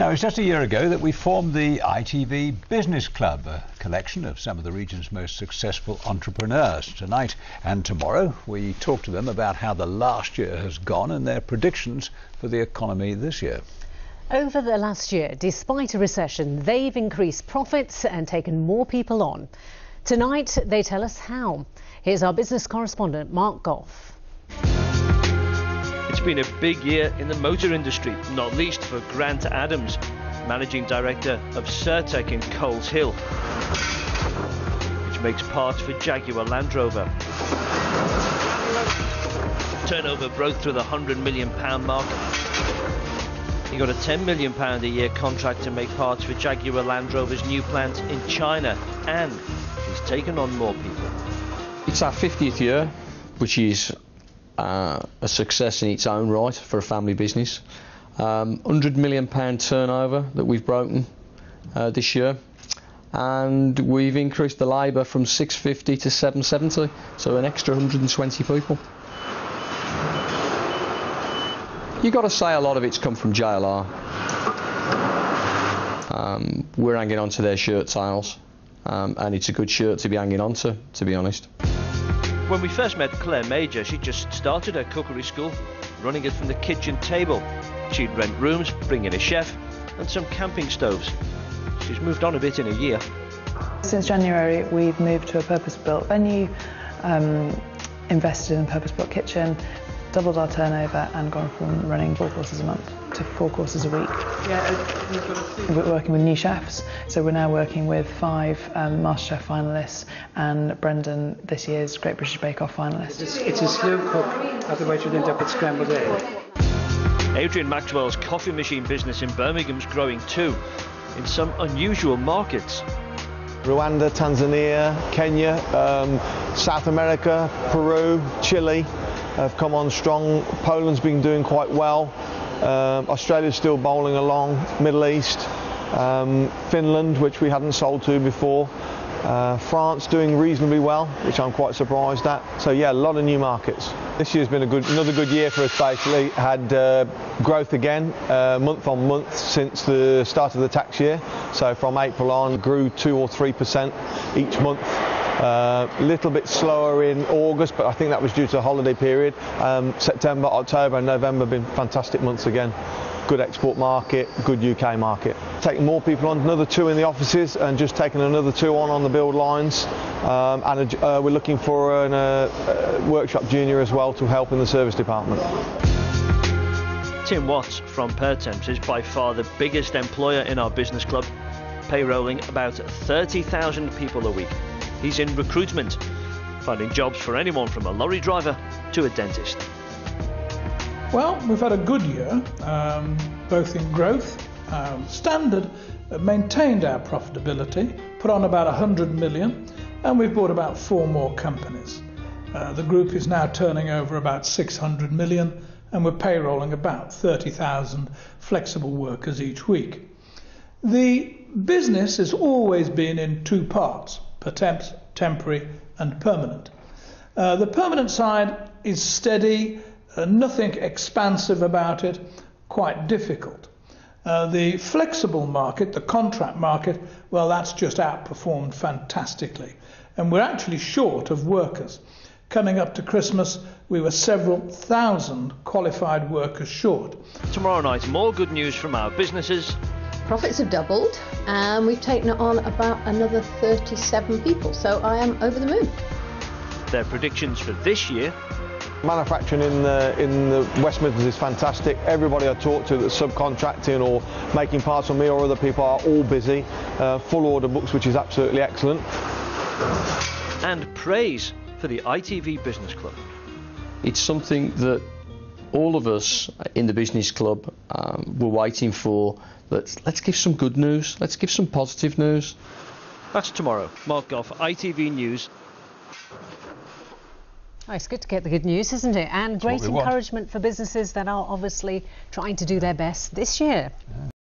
Now, it's just a year ago that we formed the ITV Business Club, a collection of some of the region's most successful entrepreneurs. Tonight and tomorrow, we talk to them about how the last year has gone and their predictions for the economy this year. Over the last year, despite a recession, they've increased profits and taken more people on. Tonight, they tell us how. Here's our business correspondent, Mark Goff. It's been a big year in the motor industry, not least for Grant Adams, Managing Director of Sertec in Coleshill, which makes parts for Jaguar Land Rover. Turnover broke through the £100 million mark. He got a £10 million a year contract to make parts for Jaguar Land Rover's new plant in China, and he's taken on more people. It's our 50th year, which is uh, a success in its own right for a family business. Um, 100 million pound turnover that we've broken uh, this year, and we've increased the labour from 650 to 770, so an extra 120 people. You've got to say a lot of it's come from JLR. Um, we're hanging on to their shirt sales, um, and it's a good shirt to be hanging on to, to be honest. When we first met Claire Major, she just started her cookery school, running it from the kitchen table. She'd rent rooms, bring in a chef, and some camping stoves. She's moved on a bit in a year. Since January, we've moved to a purpose-built venue, um, invested in a purpose-built kitchen, doubled our turnover and gone from running four courses a month to four courses a week. We're working with new chefs, so we're now working with five um, MasterChef finalists and Brendan, this year's Great British Bake Off finalist. It's, it's a slow cook, otherwise you'd end up with scrambled egg. Adrian Maxwell's coffee machine business in Birmingham's growing too, in some unusual markets. Rwanda, Tanzania, Kenya, um, South America, Peru, Chile have come on strong. Poland's been doing quite well. Um, Australia's still bowling along. Middle East, um, Finland, which we hadn't sold to before. Uh, France doing reasonably well, which I'm quite surprised at. So yeah, a lot of new markets. This year's been a good, another good year for us. Basically, had uh, growth again, uh, month on month since the start of the tax year. So from April on, grew two or three percent each month. A uh, little bit slower in August, but I think that was due to the holiday period. Um, September, October, and November have been fantastic months again. Good export market, good UK market. Taking more people on, another two in the offices, and just taking another two on on the build lines. Um, and a, uh, we're looking for a uh, workshop junior as well to help in the service department. Tim Watts from Pertemps is by far the biggest employer in our business club, payrolling about 30,000 people a week. He's in recruitment, finding jobs for anyone from a lorry driver to a dentist. Well, we've had a good year, um, both in growth. Um, Standard maintained our profitability, put on about 100 million, and we've bought about four more companies. Uh, the group is now turning over about 600 million, and we're payrolling about 30,000 flexible workers each week. The business has always been in two parts pertemps, temporary, and permanent. Uh, the permanent side is steady, uh, nothing expansive about it, quite difficult. Uh, the flexible market, the contract market, well, that's just outperformed fantastically. And we're actually short of workers. Coming up to Christmas, we were several thousand qualified workers short. Tomorrow night, more good news from our businesses profits have doubled and we've taken on about another 37 people. So I am over the moon. Their predictions for this year Manufacturing in the, in the West Midlands is fantastic. Everybody I talk to that's subcontracting or making parts for me or other people are all busy. Uh, full order books, which is absolutely excellent. And praise for the ITV Business Club. It's something that all of us in the business club um, were waiting for. Let's, let's give some good news. Let's give some positive news. That's tomorrow. Mark Goff, ITV News. Oh, it's good to get the good news, isn't it? And great encouragement want. for businesses that are obviously trying to do their best this year. Yeah.